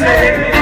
sensei,